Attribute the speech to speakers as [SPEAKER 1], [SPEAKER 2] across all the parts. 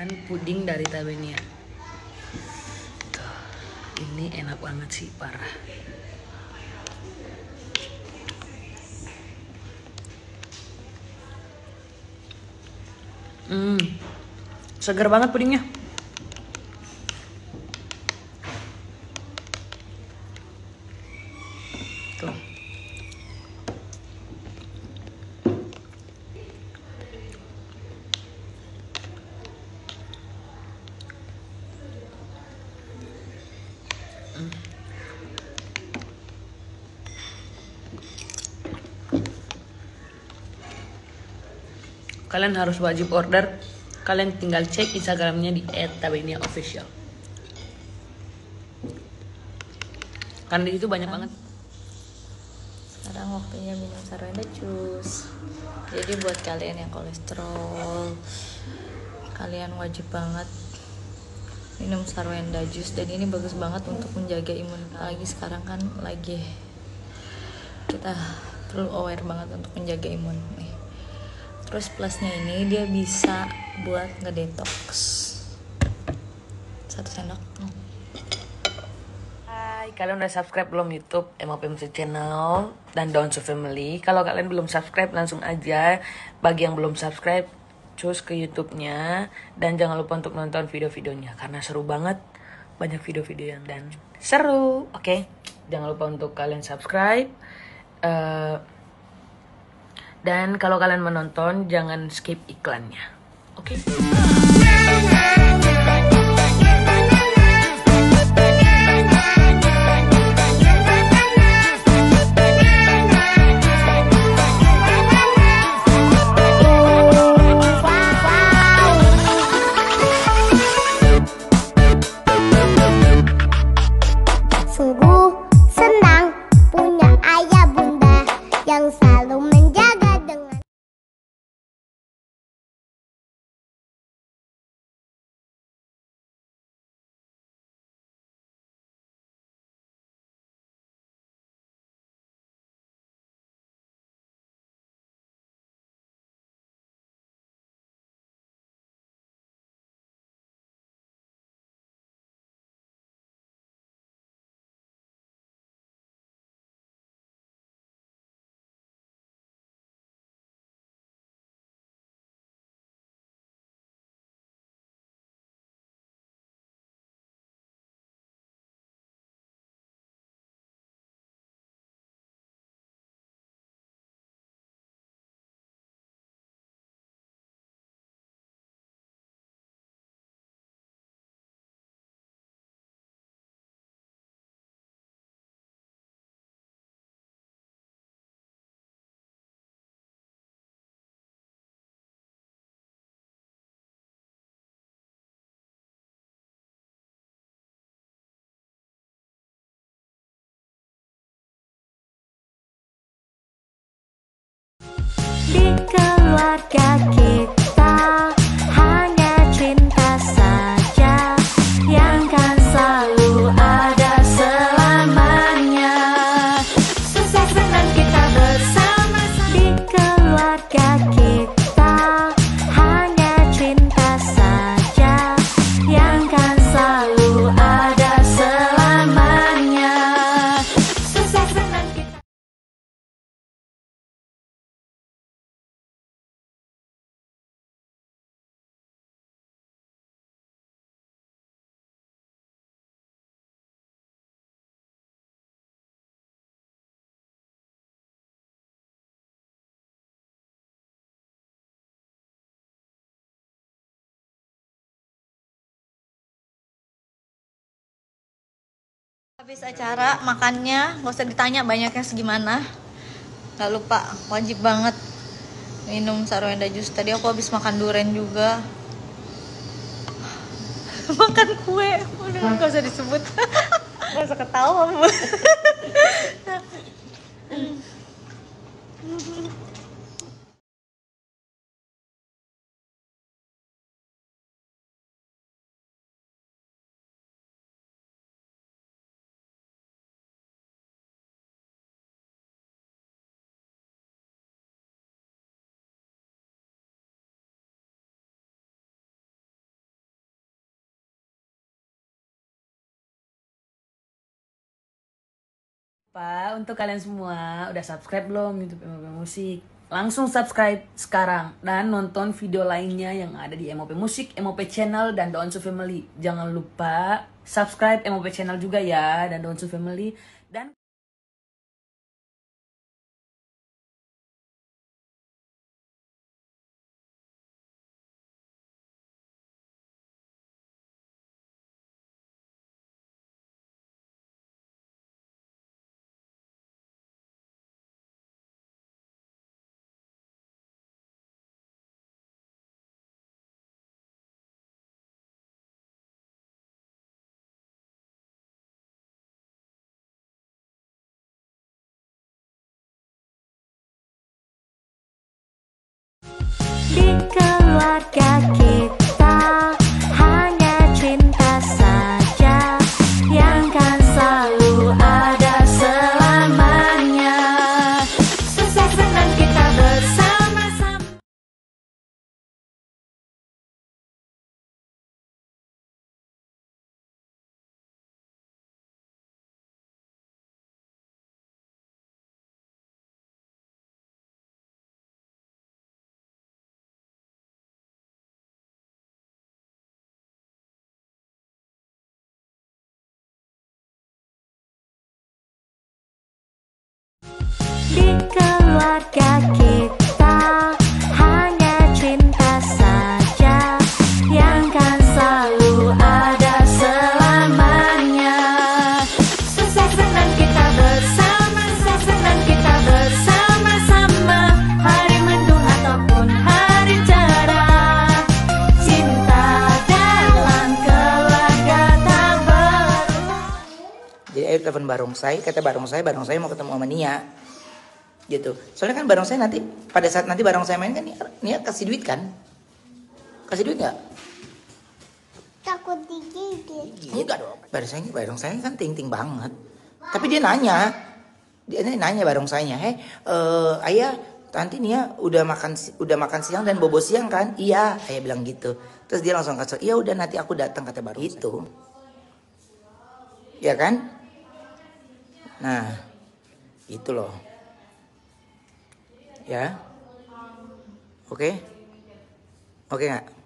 [SPEAKER 1] kan puding dari Tabenia. Ini enak banget sih parah. Hmm segar banget pudingnya kalian harus wajib order. Kalian tinggal cek instagramnya di @tabenia_official karena di situ banyak banget.
[SPEAKER 2] sekarang waktunya minum sarwenda jus. Jadi buat kalian yang kolesterol kalian wajib banget minum sarwenda jus. Dan ini bagus banget untuk menjaga imun. Lagi sekarang kan lagi kita perlu aware banget untuk menjaga imun nih. Terus plusnya ini dia bisa buat ngedetox satu sendok.
[SPEAKER 1] Hai, kalian udah subscribe belum YouTube MOP Music Channel dan Down to Family? Kalau kalian belum subscribe langsung aja. Bagi yang belum subscribe cus ke YouTube-nya dan jangan lupa untuk nonton video-videonya karena seru banget banyak video-video yang dan seru. Oke, jangan lupa untuk kalian subscribe. Eh, dan kalau kalian menonton jangan skip iklannya. Oke.
[SPEAKER 3] Sungguh
[SPEAKER 2] podcast. Habis acara makannya nggak usah ditanya banyaknya segimana. Gak lupa wajib banget minum sarwenda jus. Tadi aku habis makan duren juga. makan kue, udah nggak usah disebut. Gak usah ketawa. Pak, untuk kalian semua udah subscribe belum YouTube MOP Musik? Langsung subscribe sekarang dan nonton video lainnya yang ada di MOP Musik, MOP Channel dan Daunsu Family. Jangan lupa subscribe MOP Channel juga ya dan Daunsu Family dan
[SPEAKER 4] barongsai, kata barongsai, barongsai mau ketemu sama Nia. Gitu. Soalnya kan barongsai nanti pada saat nanti barongsai main kan Nia, Nia kasih duit kan? Kasih duit nggak?
[SPEAKER 3] Takut digigit.
[SPEAKER 4] Enggak dong. Barongsai barongsai kan ting-ting banget. Tapi dia nanya. Dia nanya barongsainya, "Hei, eh, ayah, nanti Nia udah makan udah makan siang dan bobo siang kan?" "Iya," ayah bilang gitu. Terus dia langsung kasih, "Iya udah nanti aku datang," kata barongsai. Itu. Ya kan? Nah, itu loh. Ya. Oke? Oke nggak?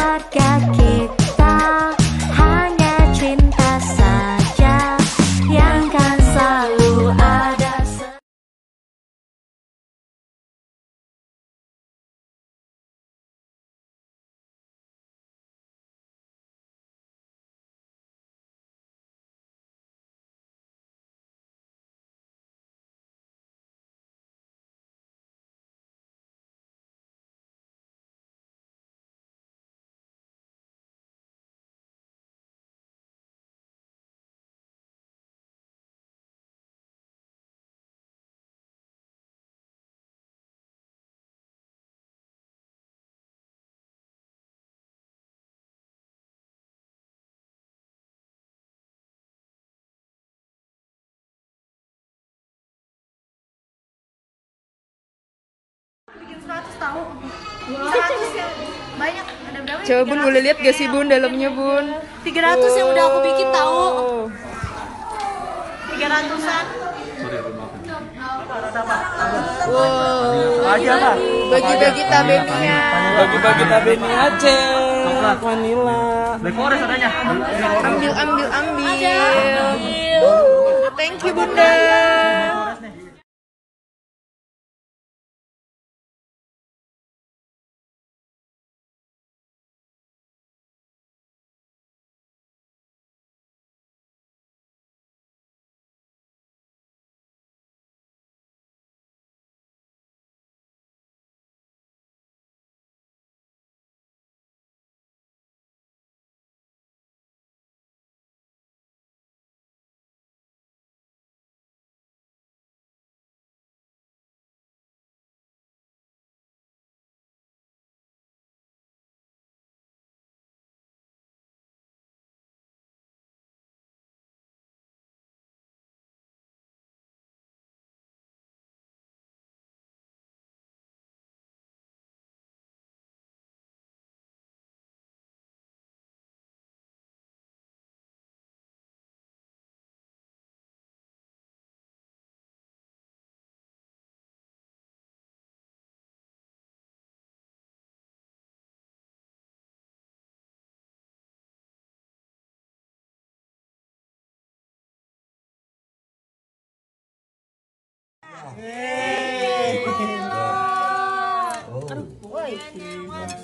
[SPEAKER 5] Keluarga
[SPEAKER 6] Coba bun boleh lihat gak sih bun dalamnya bun?
[SPEAKER 5] 300 yang udah aku bikin tahu. 300-an.
[SPEAKER 6] Bagi-bagi tabenya.
[SPEAKER 7] Bagi-bagi tabenya Aceh. Vanilla.
[SPEAKER 6] Ambil ambil ambil. Thank you bunda.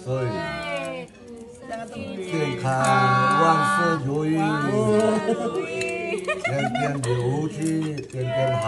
[SPEAKER 8] 所以健康万事如意，天天有趣，天天好。